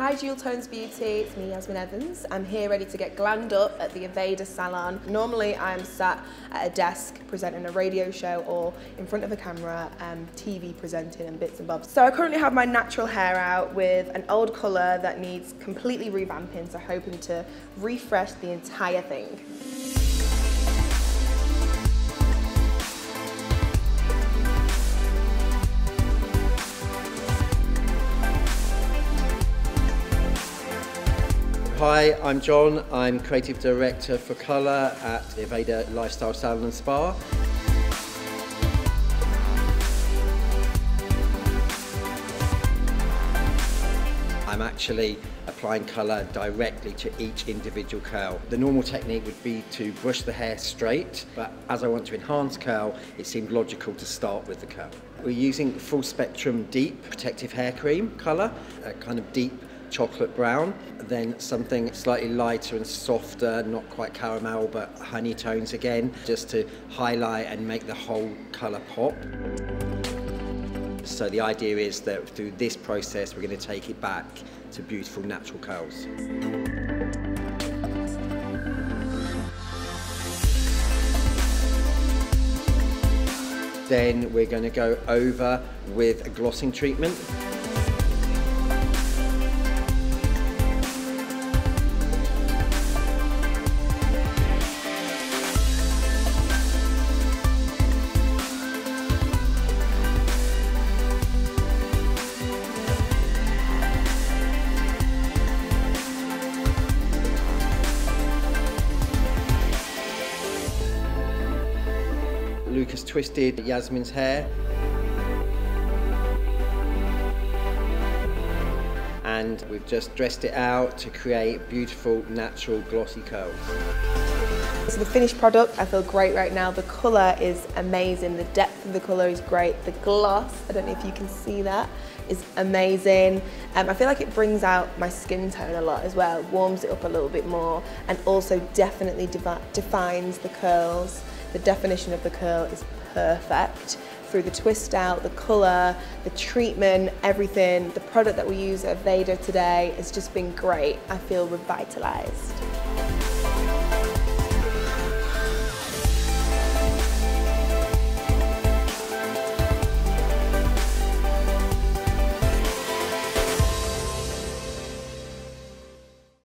Hi Jewel Tones Beauty, it's me Yasmin Evans. I'm here ready to get glammed up at the Aveda salon. Normally I'm sat at a desk presenting a radio show or in front of a camera, um, TV presenting and bits and bobs. So I currently have my natural hair out with an old colour that needs completely revamping, so hoping to refresh the entire thing. Hi, I'm John. I'm Creative Director for Colour at the Aveda Lifestyle Salon and Spa. I'm actually applying colour directly to each individual curl. The normal technique would be to brush the hair straight, but as I want to enhance curl, it seemed logical to start with the curl. We're using full spectrum deep protective hair cream colour, a kind of deep chocolate brown, then something slightly lighter and softer, not quite caramel, but honey tones again, just to highlight and make the whole colour pop. So the idea is that through this process, we're going to take it back to beautiful natural curls. Then we're going to go over with a glossing treatment. Lucas twisted Yasmin's hair. And we've just dressed it out to create beautiful, natural, glossy curls. So the finished product, I feel great right now. The colour is amazing. The depth of the colour is great. The gloss, I don't know if you can see that, is amazing. Um, I feel like it brings out my skin tone a lot as well, warms it up a little bit more, and also definitely defines the curls. The definition of the curl is perfect through the twist out, the colour, the treatment, everything. The product that we use at Aveda today has just been great. I feel revitalised.